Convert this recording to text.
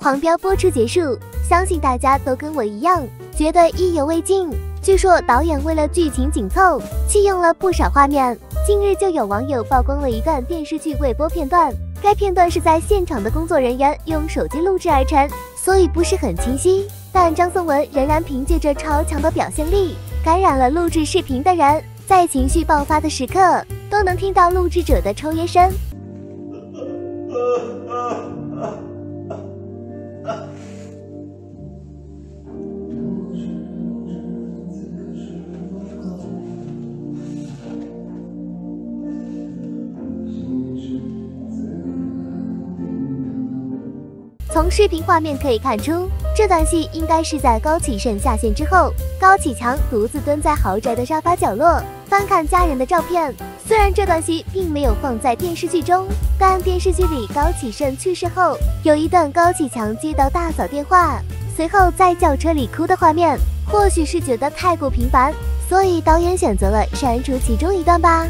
狂飙播出结束，相信大家都跟我一样，觉得意犹未尽。据说导演为了剧情紧凑，弃用了不少画面。近日就有网友曝光了一段电视剧未播片段，该片段是在现场的工作人员用手机录制而成，所以不是很清晰。但张颂文仍然凭借着超强的表现力，感染了录制视频的人，在情绪爆发的时刻，都能听到录制者的抽噎声。从视频画面可以看出，这段戏应该是在高启盛下线之后，高启强独自蹲在豪宅的沙发角落，翻看家人的照片。虽然这段戏并没有放在电视剧中，但电视剧里高启盛去世后，有一段高启强接到大嫂电话，随后在轿车里哭的画面，或许是觉得太过频繁，所以导演选择了删除其中一段吧。